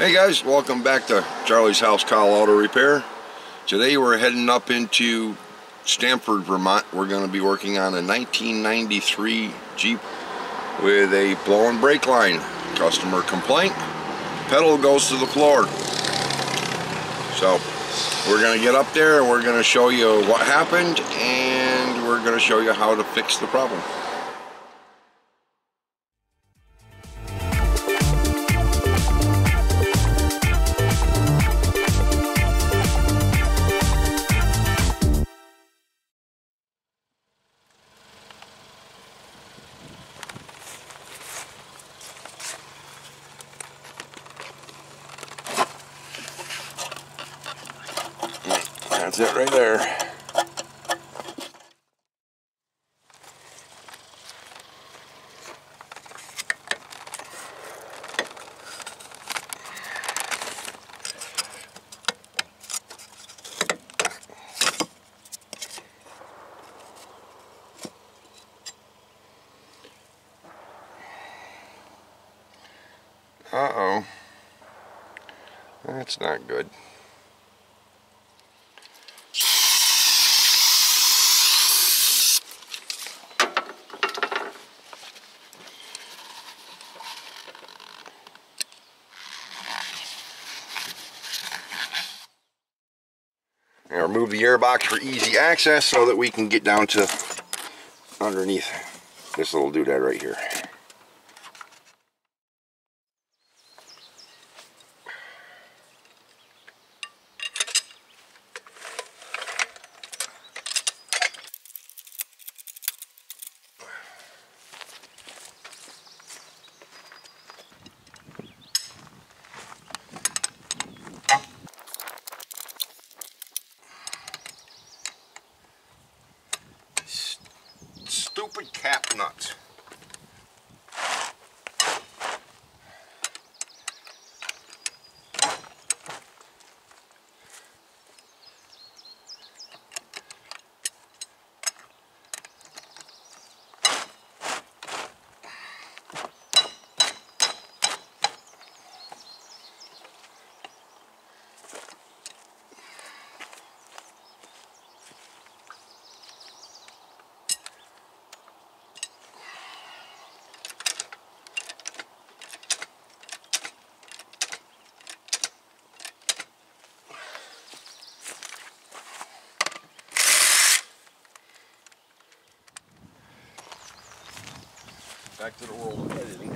Hey guys, welcome back to Charlie's House Call Auto Repair. Today we're heading up into Stamford, Vermont. We're going to be working on a 1993 Jeep with a blown brake line. Customer complaint, pedal goes to the floor. So we're going to get up there and we're going to show you what happened and we're going to show you how to fix the problem. That's it right there. Uh-oh. That's not good. And remove the airbox for easy access so that we can get down to underneath this little doodad right here. Cap nuts. Back to the world of editing.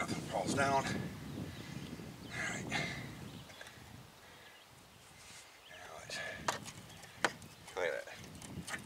Nothing falls down.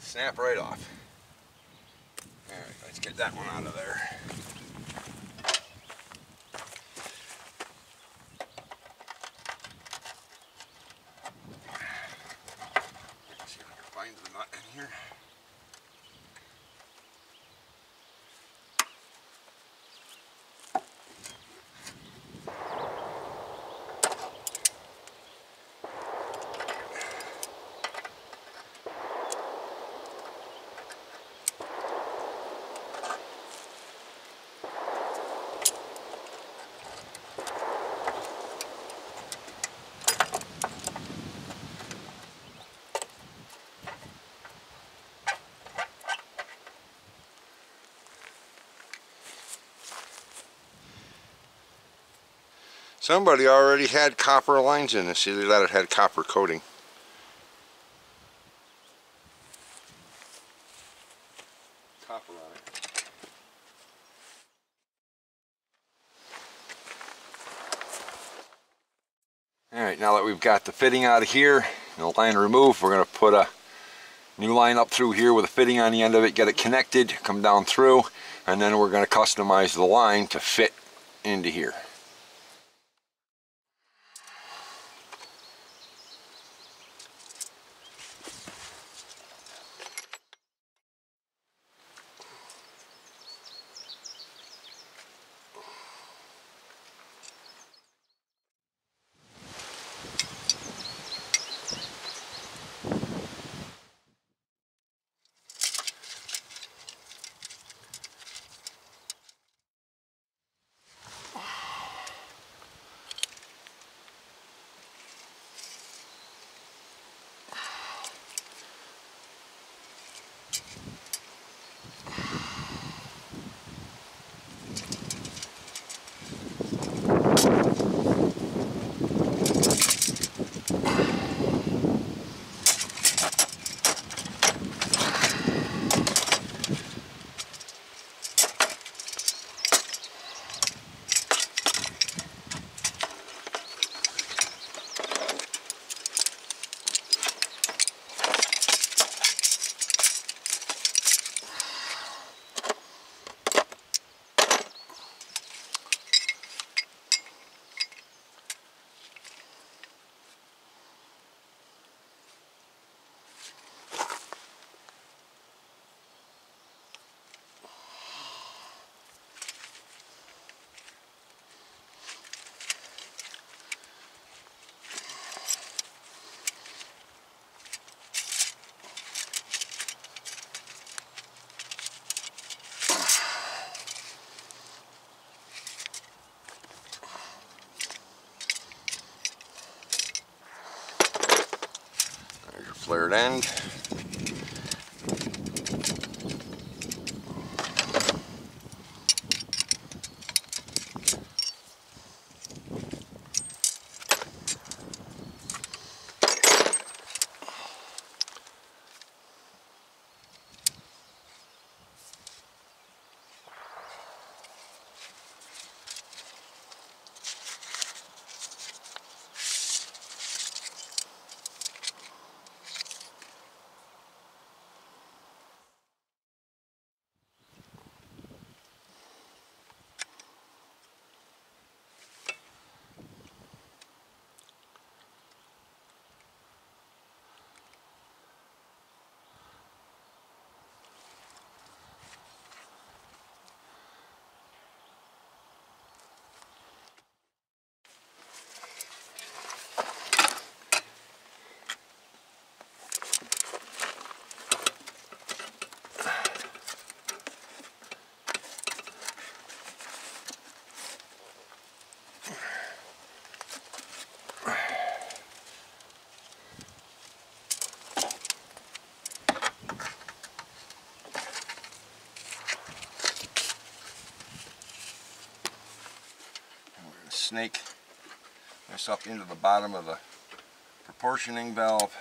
Snap right off. Alright, let's get that one out of there. See if I can find the nut in here. Somebody already had copper lines in this. Either that it had copper coating. Copper on it. Alright, now that we've got the fitting out of here, and the line removed, we're going to put a new line up through here with a fitting on the end of it, get it connected, come down through, and then we're going to customize the line to fit into here. Flared end. Snake this up into the bottom of the proportioning valve.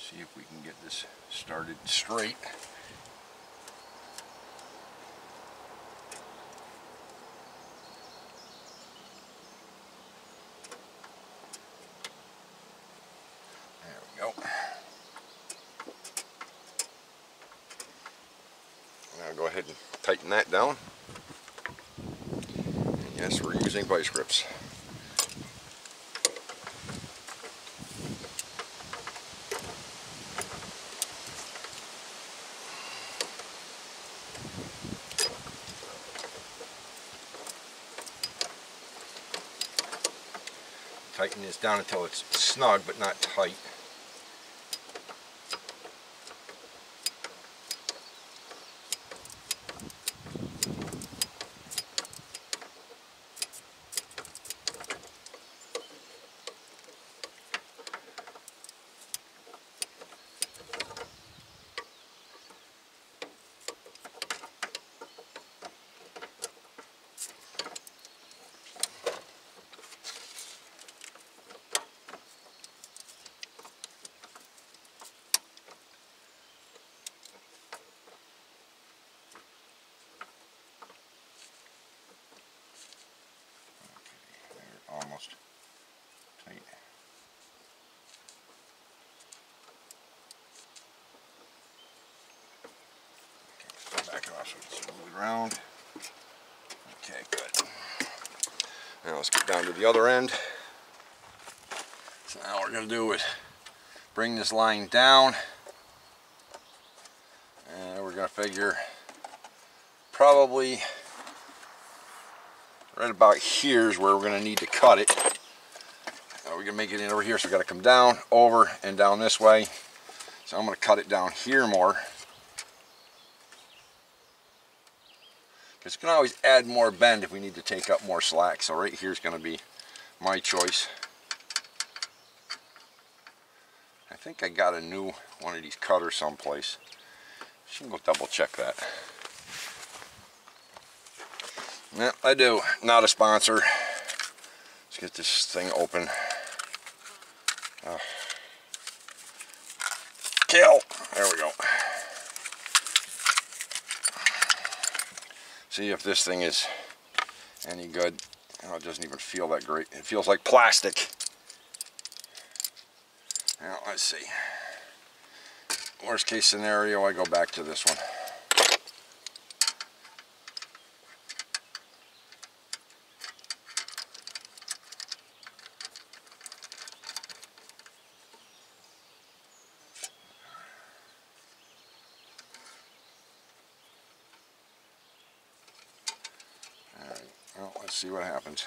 See if we can get this started straight. There we go. Now go ahead and tighten that down. And yes, we're using vice grips. Tighten this down until it's snug but not tight. They're almost tight. It so it's smooth around. Okay, good. Now let's get down to the other end. So now what we're going to do is bring this line down and we're going to figure probably right about here is where we're going to need to cut it. Uh, we're going to make it in over here, so we've got to come down, over, and down this way. So I'm going to cut it down here more. Because we can always add more bend if we need to take up more slack. So right here is going to be my choice. I think I got a new one of these cutters someplace. Should go double check that. Yeah, I do. Not a sponsor. Let's get this thing open. Oh. Kill. There we go. See if this thing is any good. Oh, it doesn't even feel that great. It feels like plastic. Now, let's see. Worst case scenario, I go back to this one. see what happens.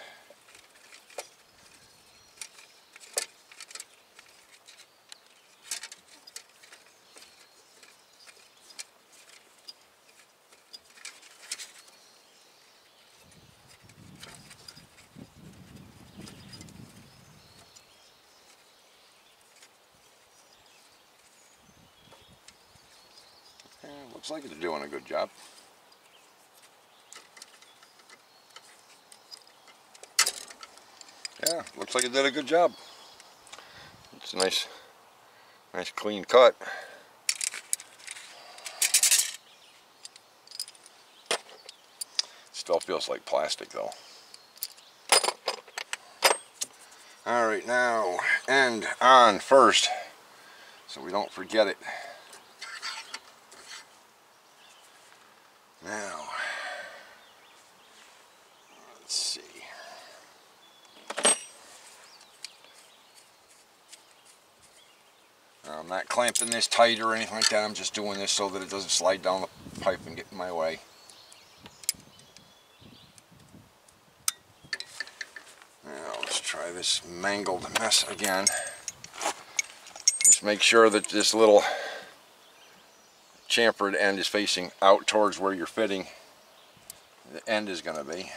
Yeah, looks like it's doing a good job. Yeah, looks like it did a good job. It's a nice, nice clean cut. Still feels like plastic though. Alright, now end on first so we don't forget it. Now, I'm not clamping this tight or anything like that. I'm just doing this so that it doesn't slide down the pipe and get in my way. Now let's try this mangled mess again. Just make sure that this little chamfered end is facing out towards where you're fitting the end is going to be.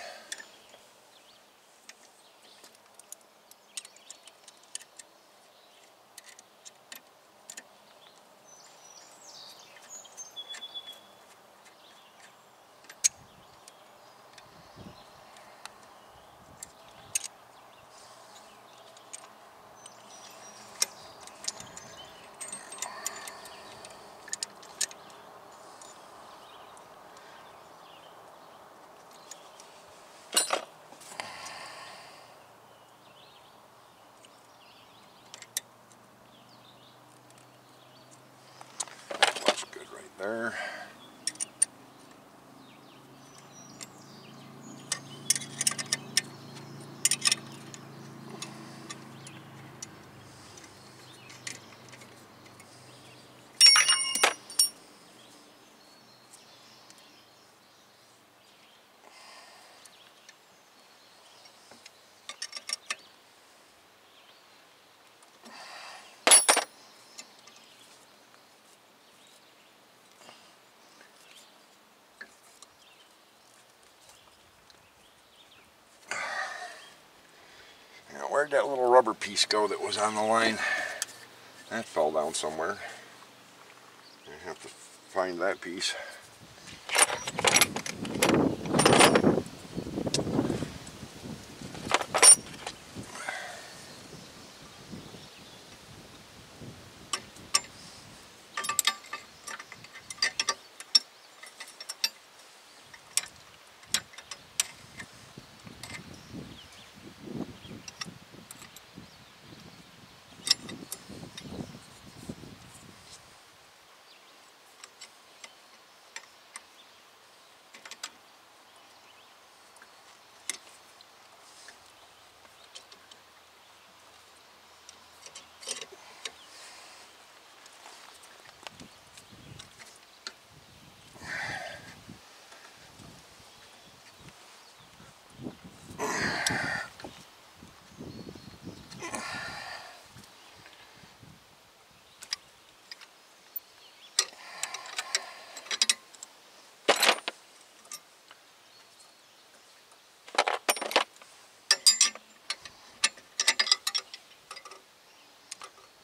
There. Where'd that little rubber piece go that was on the line? That fell down somewhere. I have to find that piece.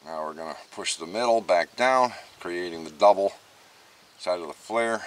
Now we're going to push the middle back down, creating the double side of the flare.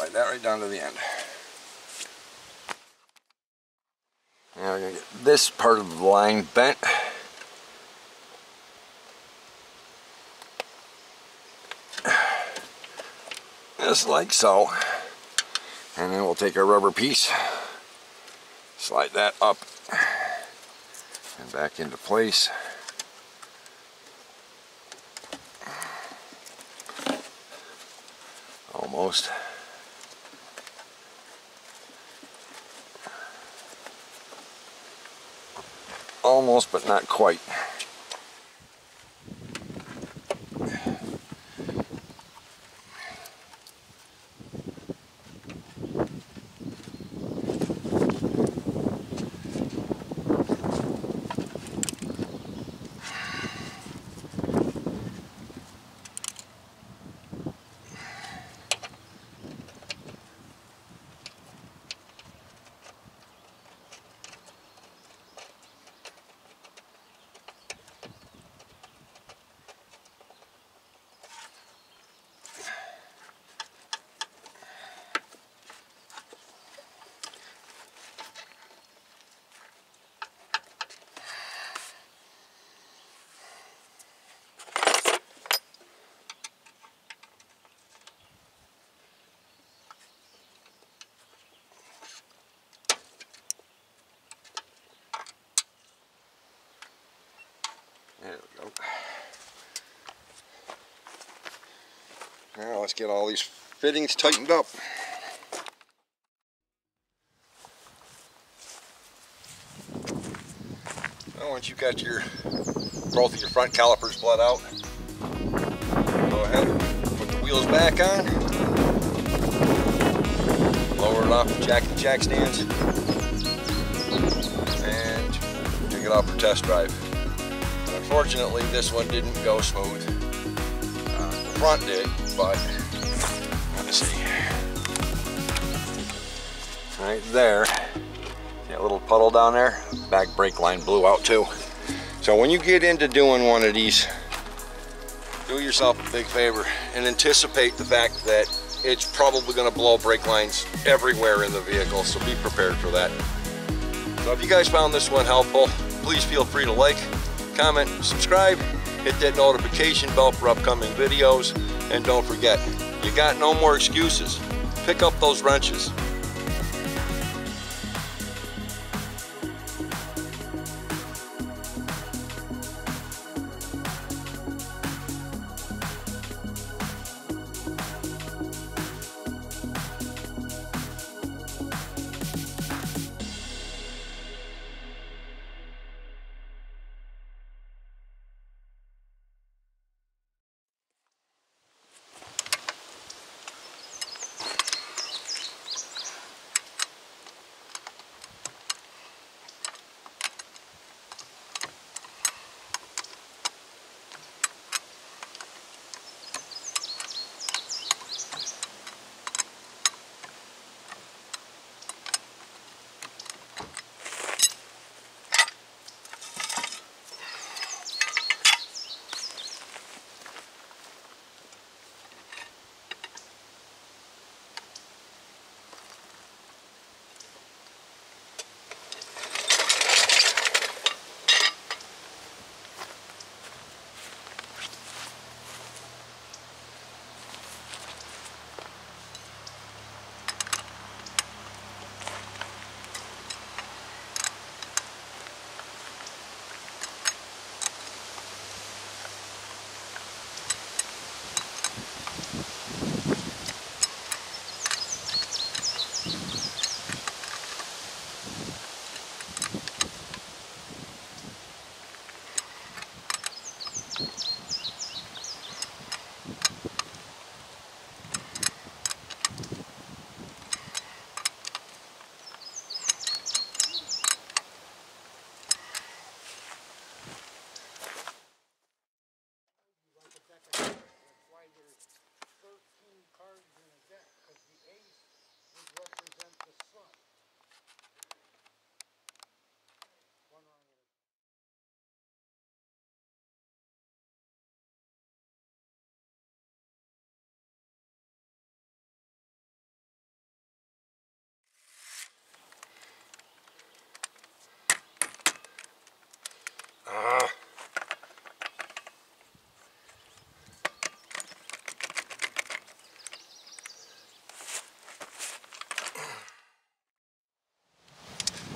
slide that right down to the end. Now we're going to get this part of the line bent. Just like so. And then we'll take our rubber piece, slide that up and back into place. Almost. Almost, but not quite. There we go. Now let's get all these fittings tightened up. Once you've got your both of your front calipers bled out, go ahead, put the wheels back on, lower it off the jack and jack stands, and take it off for test drive. Unfortunately, this one didn't go smooth. Uh, the front did, but Right there, see a little puddle down there? Back brake line blew out too. So when you get into doing one of these, do yourself a big favor and anticipate the fact that it's probably going to blow brake lines everywhere in the vehicle, so be prepared for that. So if you guys found this one helpful, please feel free to like, comment, subscribe, hit that notification bell for upcoming videos, and don't forget, you got no more excuses. Pick up those wrenches.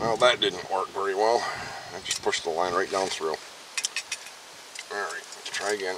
Well, that didn't work very well. I just pushed the line right down through. Alright, let's try again.